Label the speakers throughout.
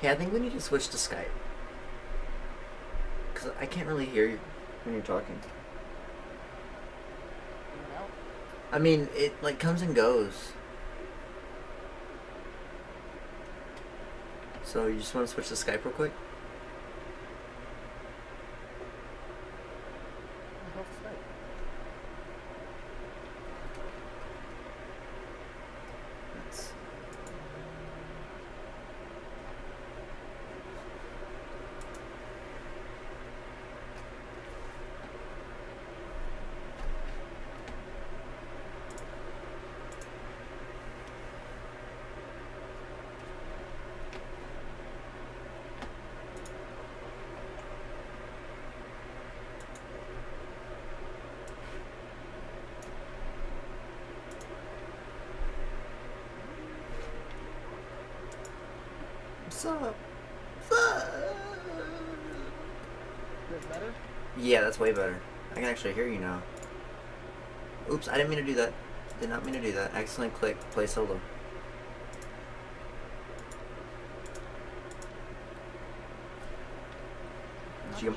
Speaker 1: Hey, I think we need to switch to Skype. Because I can't really hear you when you're talking.
Speaker 2: In.
Speaker 1: I mean, it like comes and goes. So you just want to switch to Skype real quick?
Speaker 2: I hope it's right.
Speaker 1: That's... What's up? What's up?
Speaker 2: This better?
Speaker 1: Yeah, that's way better. I can actually hear you now. Oops, I didn't mean to do that. Did not mean to do that. Accidentally clicked play solo. You-.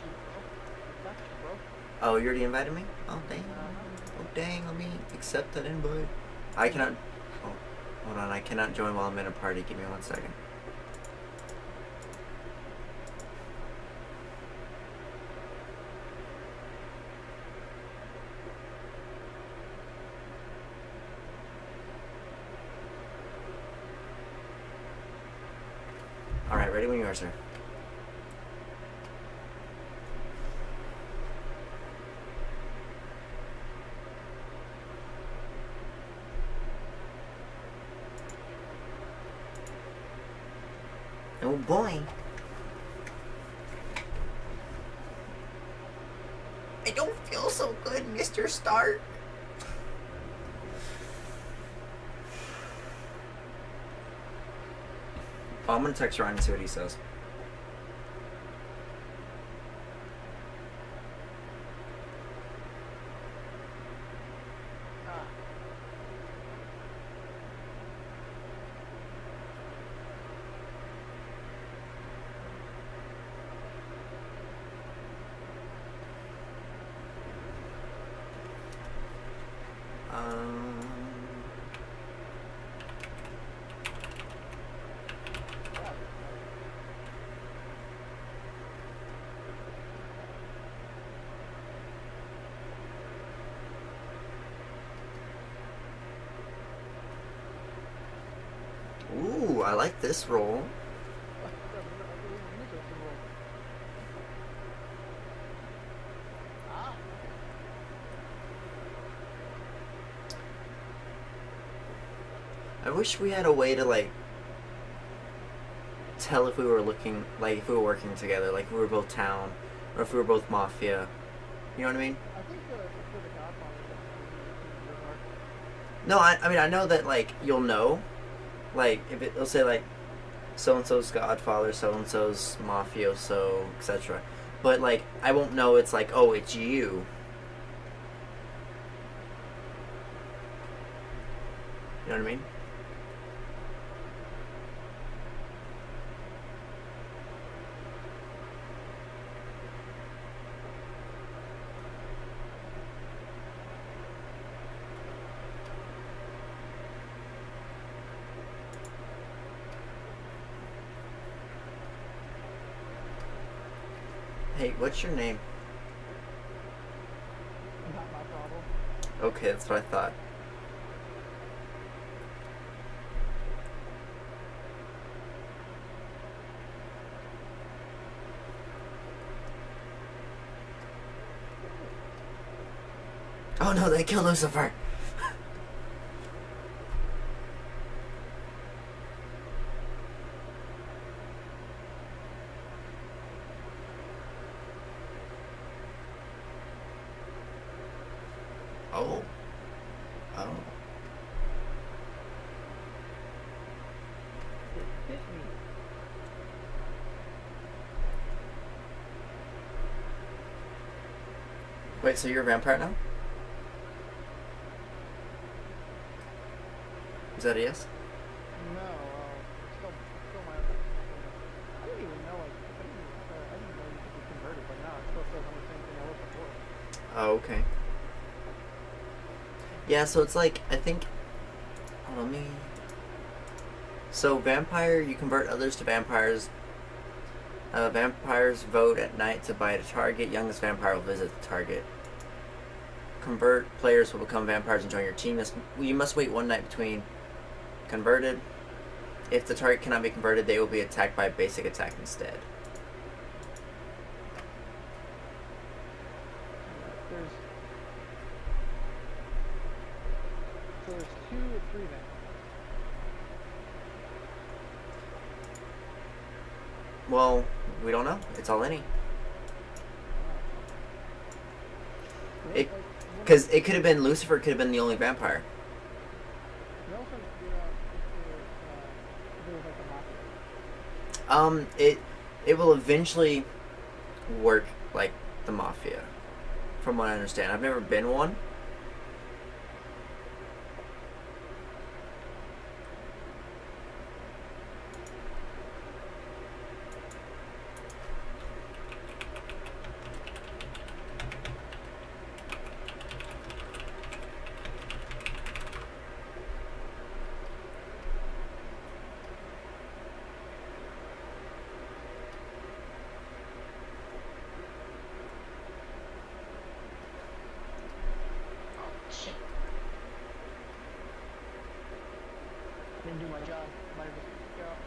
Speaker 1: Oh, you already invited me? Oh, dang. Oh, dang, let me accept that invite. I cannot. Oh, hold on. I cannot join while I'm in a party. Give me one second. Ready when you are, sir. Oh boy. I don't feel so good, Mr. Stark. I'm gonna text Ryan and see what he says. I like this
Speaker 2: role.
Speaker 1: I wish we had a way to like tell if we were looking like if we were working together, like if we were both town or if we were both mafia. You know what I mean? No, I, I mean I know that like you'll know, like if it, it'll say like so and so's Godfather, so and so's mafioso, etc. But like I won't know it's like oh it's you. You know what I mean? Hey, what's your name?
Speaker 2: not my problem.
Speaker 1: Okay, that's what I thought. Oh no, they killed Lucifer! Wait, so you're a vampire now? Is that a yes?
Speaker 2: No, uh, still, still my I didn't even know, like, I didn't even, uh, I didn't know you could be converted, but now it still says I'm the same thing I was before.
Speaker 1: Oh, okay. Yeah, so it's like, I think, hold on, me... So, vampire, you convert others to vampires, uh, vampires vote at night to bite a target. Youngest vampire will visit the target. Convert players will become vampires and join your team. You must wait one night between converted. If the target cannot be converted, they will be attacked by a basic attack instead.
Speaker 2: There's there's two or three then.
Speaker 1: Well, we don't know. It's all any. It- Because it could have been Lucifer. Could have been the only vampire. Um, it it will eventually work like the mafia, from what I understand. I've never been one.
Speaker 2: Shit. Didn't do my job. Might have just go out.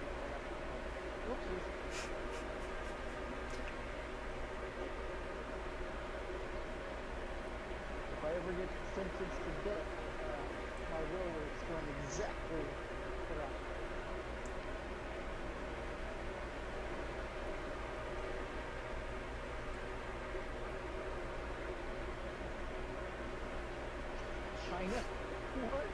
Speaker 2: Whoopsies. If I ever get sentenced to death, uh, my will will explain exactly what I. China? What?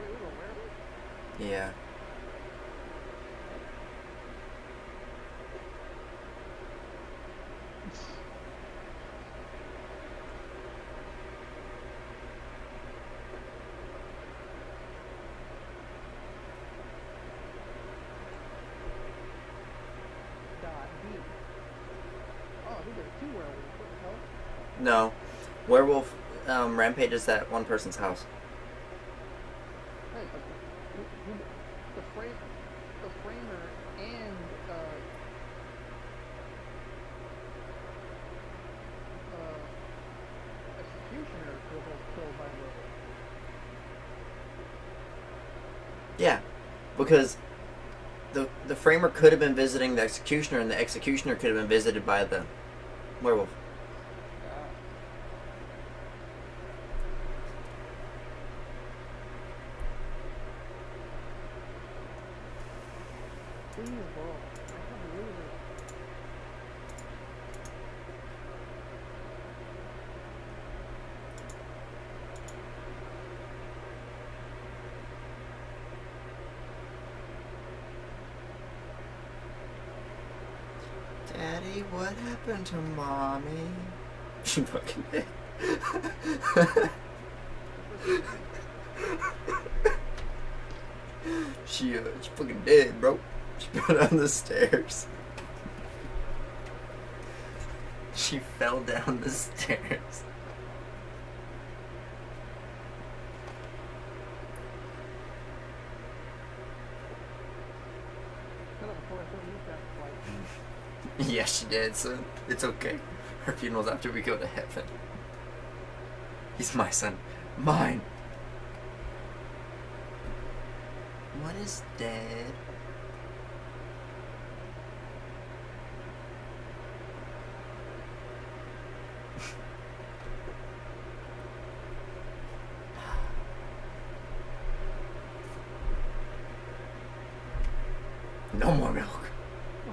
Speaker 2: Wait, we were werewolves?
Speaker 1: Yeah.
Speaker 2: Dot B. Oh, I think there's two werewolves. What the hell?
Speaker 1: No, werewolf um, rampages at one person's house.
Speaker 2: Hey, but the, who, who, the frame, the framer and uh, uh, executioner were both killed by werewolves.
Speaker 1: Yeah, because the the framer could have been visiting the executioner, and the executioner could have been visited by the werewolf.
Speaker 2: Yeah. Please, bro. I can't believe it.
Speaker 1: Daddy, what happened to mommy? She fucking did. she, uh, she fucking dead, bro. She fell down the stairs. She fell down the stairs.
Speaker 2: Shut up before I throw you
Speaker 1: Yeah, she did, so it's okay. Her funeral's after we go to heaven. He's my son. Mine. What is dead? No more milk. Oh,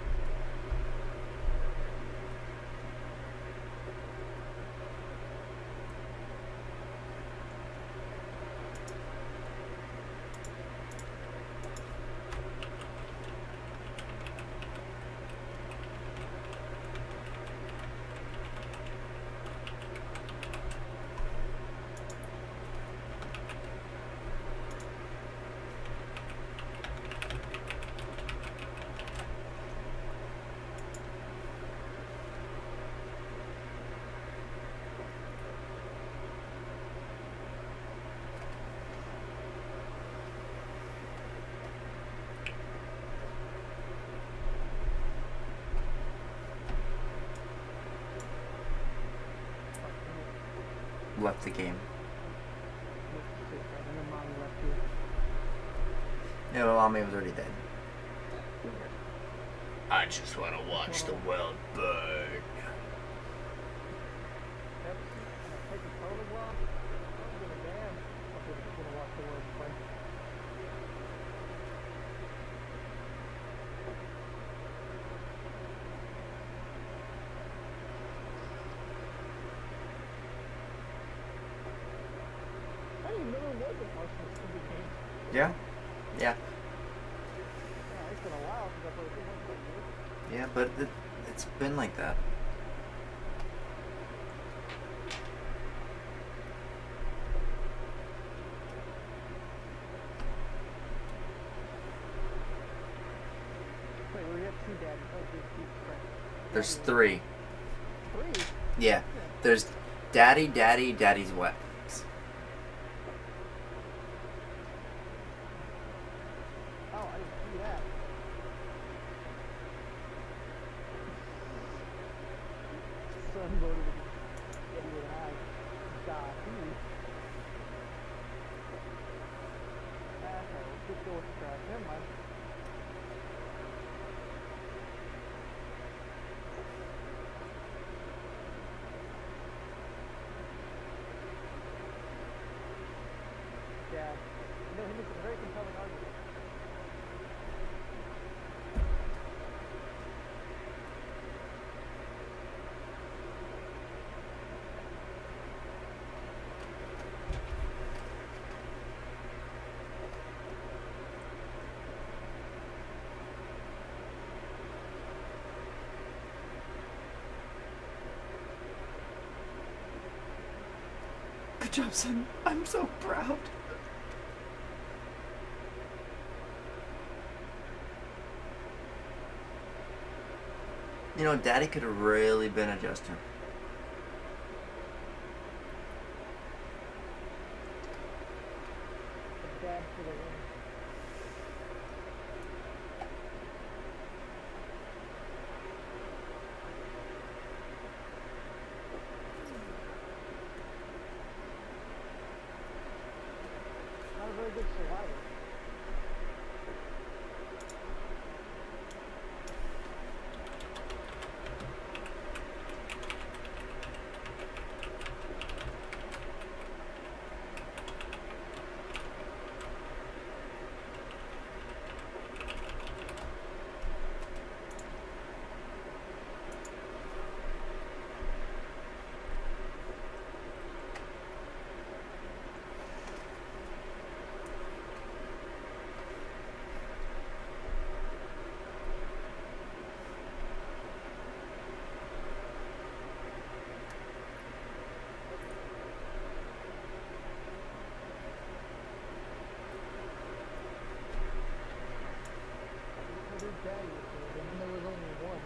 Speaker 1: left the game.
Speaker 2: And then mommy.
Speaker 1: Yeah, well, mommy was already dead. I just want to
Speaker 2: watch the
Speaker 1: world burn.
Speaker 2: Pepsi and a take a photograph. I don't give a damn. I'm just gonna watch the world burn. I didn't even know there was a Arsenal Cindy game.
Speaker 1: Yeah, yeah,
Speaker 2: Yeah, it's been a while since I played it. It's been years.
Speaker 1: yeah, but it, it's been like that.
Speaker 2: Wait, we have two daddies. Oh, dude, Jesus Christ.
Speaker 1: There's three.
Speaker 2: Three?
Speaker 1: Yeah, there's daddy, daddy, daddy's wet.
Speaker 2: Oh, I didn't see that. Son voted Edward High. Dahoo. Asshole. Just go with the trash. Never mind. Yeah. You know, he makes a very compelling argument.
Speaker 1: Good job, son. I'm so proud. You know, Daddy could have really been a Justin.
Speaker 2: Dad for the win. Not a very good survivor. What did Daddy was and then there was only one.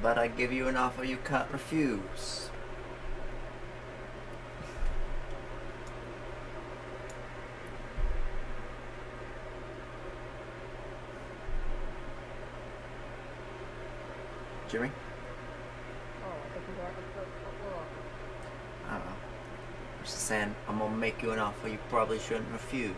Speaker 1: About I give you an offer you can't refuse? Jimmy?
Speaker 2: Oh, I thought you were what, what offer?
Speaker 1: I don't know. I'm just saying, I'm gonna make you an offer you probably shouldn't refuse.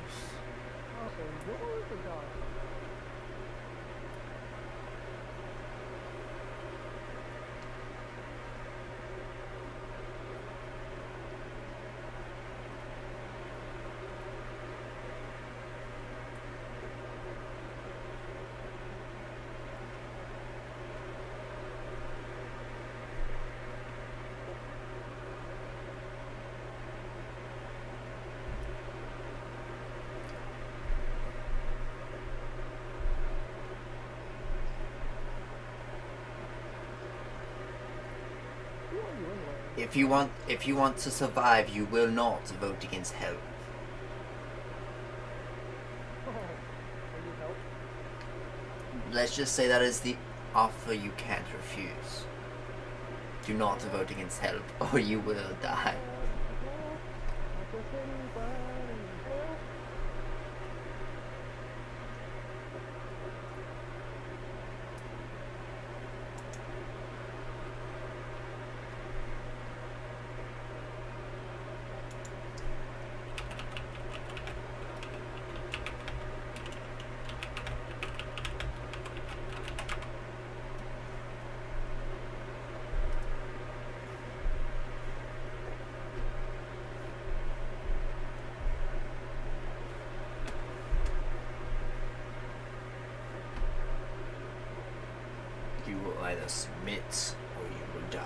Speaker 1: If you want, if you want to survive, you will not vote against help. Let's just say that is the offer you can't refuse. Do not vote against help, or you will die.
Speaker 2: Not just anybody.
Speaker 1: Either submit or you will die.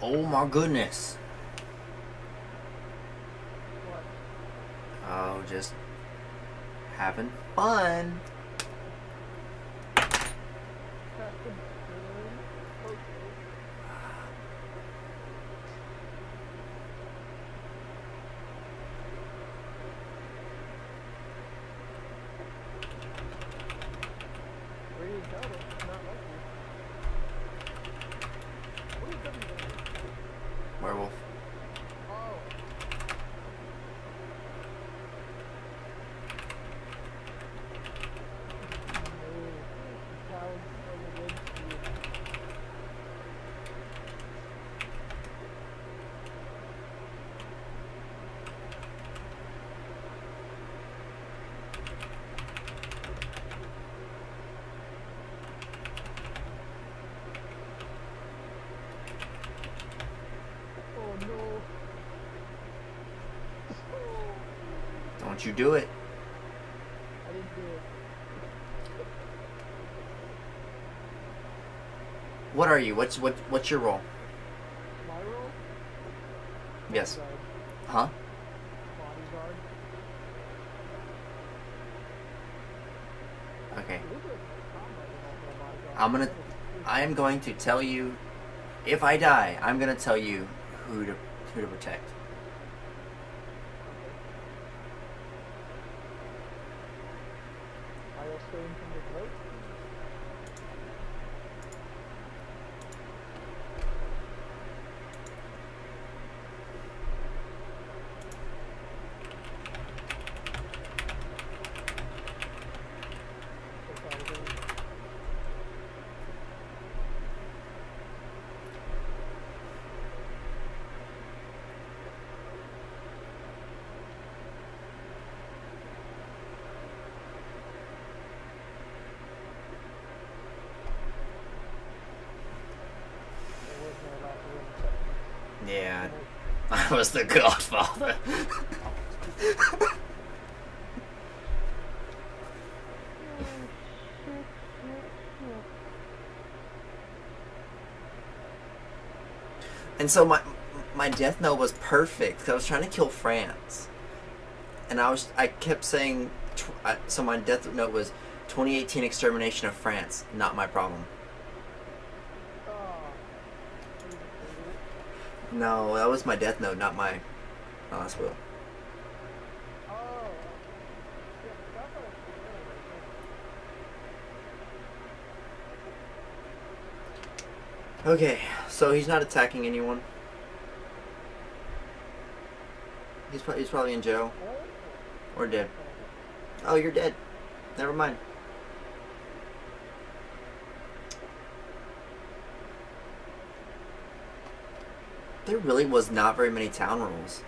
Speaker 1: Oh my goodness.
Speaker 2: What?
Speaker 1: Oh, just having fun.
Speaker 2: Captain Spoon? Okay. Where do you go? It's not like you. What are you doing?
Speaker 1: Werewolf.
Speaker 2: Oh. No. Clouds on the windshield. Oh no.
Speaker 1: You do it.
Speaker 2: I didn't do it.
Speaker 1: What are you? What's what? What's your role?
Speaker 2: My role?
Speaker 1: Yes.
Speaker 2: Bodyguard.
Speaker 1: Huh?
Speaker 2: Bodyguard.
Speaker 1: Okay.
Speaker 2: You look like a combat role for a bodyguard.
Speaker 1: I'm gonna-
Speaker 2: Look at the-
Speaker 1: I am going to tell you. If I die, I'm gonna tell you who to who to protect.
Speaker 2: I will stay in from the vote. That's all it is. There was no last room except
Speaker 1: Yeah, I was the Godfather. and so my my death note was perfect because I was trying to kill France, and I was I kept saying I, so my death note was 2018 extermination of France, not my problem.
Speaker 2: Oh.
Speaker 1: No, that was my death note, not my last will. Okay, so he's not attacking anyone. He's, pro- he's probably in jail or dead. Oh, you're dead. Never mind. There really was not very many town rules.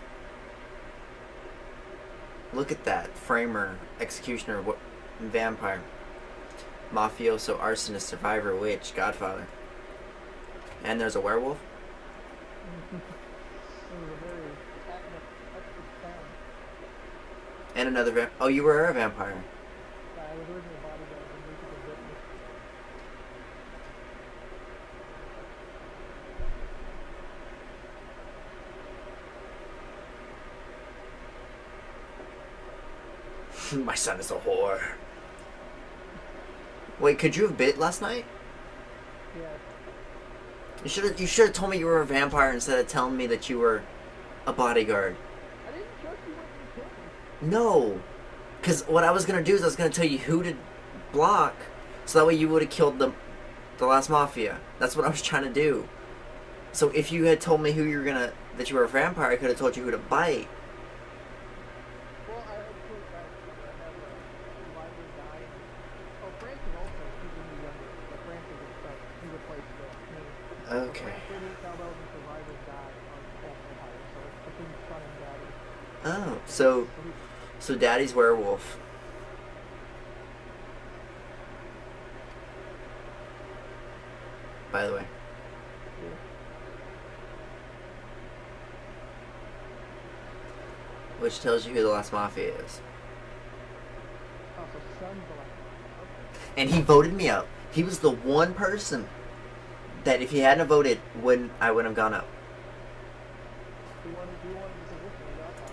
Speaker 1: Look at that. Framer, executioner, vampire, mafioso, arsonist, survivor, witch, godfather. And there's a werewolf?
Speaker 2: It was a very active, active town.
Speaker 1: And another vamp. Oh, you were a vampire.
Speaker 2: I was originally a bodyguard and we took a witness.
Speaker 1: My son is a whore. Wait, could you have bit last night?
Speaker 2: Yeah.
Speaker 1: You should have. You should have told me you were a vampire instead of telling me that you were a bodyguard.
Speaker 2: I didn't trust you when you.
Speaker 1: No, because what I was gonna do is I was gonna tell you who to block, so that way you would have killed the The Last Mafia. That's what I was trying to do. So if you had told me who you were gonna that you were a vampire, I could have told you who to bite.
Speaker 2: Well, I had two guys. I had uh, Survivor die. Oh, Francis also. He's in the younger. But Francis is stuck. He replaced uh, me.
Speaker 1: Okay.
Speaker 2: Francis, Cowbells, and Survivor die on all vampires. So it's between Son and Daddy.
Speaker 1: Oh, so
Speaker 2: So
Speaker 1: Daddy's werewolf. By the way, which tells you who the Last Mafia is. And he voted me out. He was the one person that if he hadn't voted, wouldn't I wouldn't have gone up.
Speaker 2: He wanted, he wanted the position. He got that.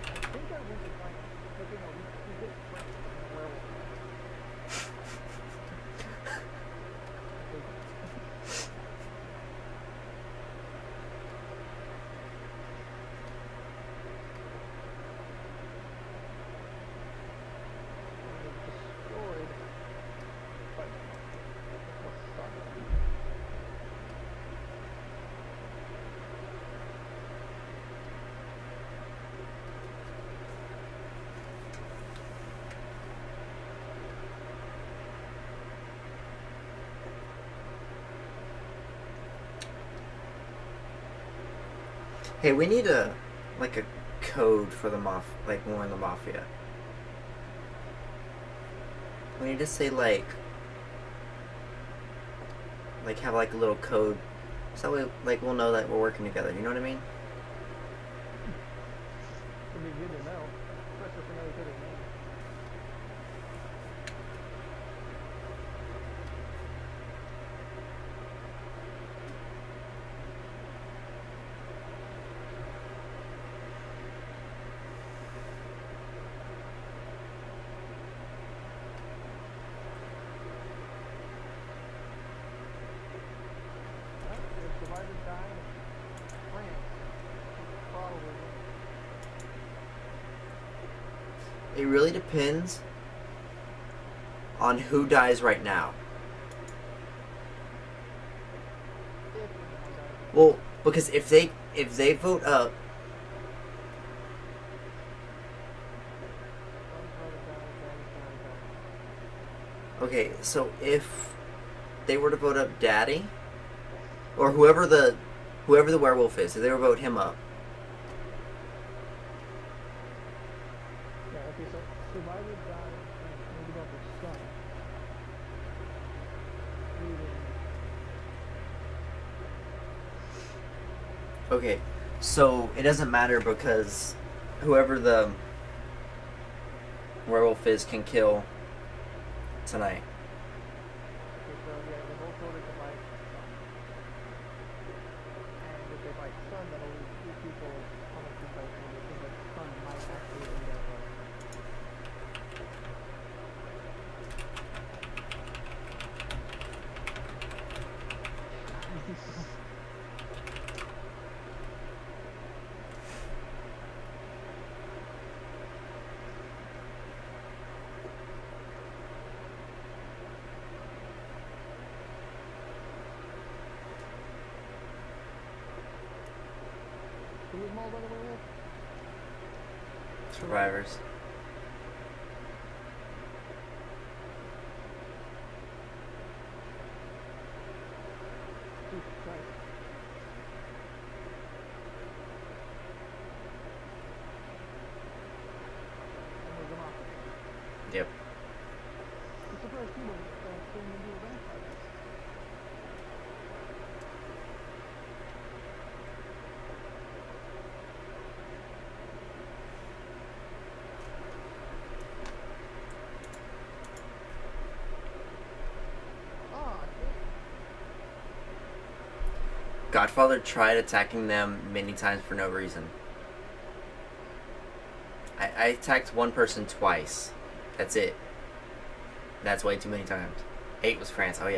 Speaker 2: I think I went to find him. But you know, he, he did Frank in a werewolf. I think- and it was destroyed by the sun.
Speaker 1: Hey, we need a like a code for the maf like more in the mafia. We need to say like like have like a little code so we like we'll know that we're working together, you know what I mean?
Speaker 2: Be good to know, especially if we know each other's names. Well, if survivors die in France, probably
Speaker 1: It really depends on who dies right now. Well, because if they if they vote up, okay, so if they were to vote up Daddy, or whoever the whoever the werewolf is, if they were to vote him up,
Speaker 2: Yeah, okay, so survivors die and maybe about their son. We didn't-
Speaker 1: Okay, so it doesn't matter because whoever the werewolf is can kill tonight.
Speaker 2: Okay, so yeah, they both voted to buy son. And if they buy son, that'll leave two people on the two vote, and they think that son might actually end up voting. Who was mauled by the werewolf?
Speaker 1: Survivors.
Speaker 2: Jesus Christ. And was them off.
Speaker 1: Yep.
Speaker 2: I'm surprised people uh, turned into a vampire. Ah,
Speaker 1: Godfather tried attacking them many times for no reason. I, I attacked one person twice. That's it. That's way too many times. Eight was France. Oh yeah.